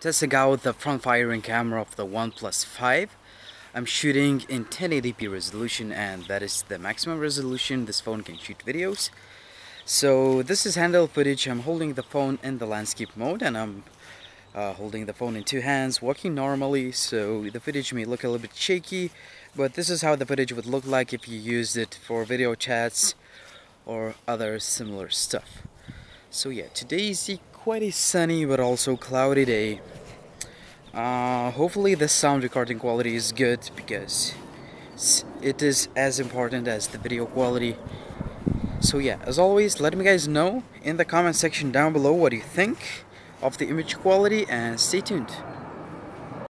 Testing out the front firing camera of the OnePlus 5. I'm shooting in 1080p resolution and that is the maximum resolution this phone can shoot videos. So this is handheld footage. I'm holding the phone in the landscape mode and I'm uh, holding the phone in two hands, walking normally, so the footage may look a little bit shaky, but this is how the footage would look like if you used it for video chats or other similar stuff. So yeah, today is quite a sunny but also cloudy day. Uh, hopefully the sound recording quality is good because it is as important as the video quality. So yeah, as always, let me guys know in the comment section down below what you think of the image quality and stay tuned.